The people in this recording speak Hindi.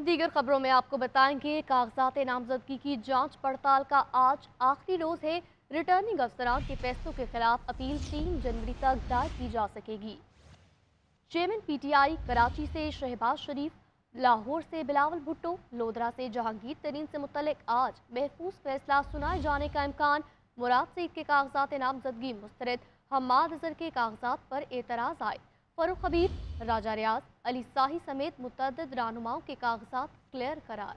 दीगर खबरों में आपको बताएँगे, कागजात नामजदगी की जाँच पड़ताल का आज आखिरी रोज है। रिटर्निंग अफसरान के फैसलों के खिलाफ अपील तीन जनवरी तक दायर की जा सकेगी। चेयरमैन पीटीआई कराची से शहबाज शरीफ, लाहौर से बिलावल भुट्टो, लोधरा से जहांगीर तरीन से मुतलक आज महफूज फैसला सुनाए जाने का इम्कान। मुराद सईद के कागजात नामजदगी मुस्तरद। हमाद अजहर के कागजात पर एतराज़ आए। फरूख हबीब, राजा रियाज। अली साही समेत मुतद रहनुमाओं के कागजात क्लियर करार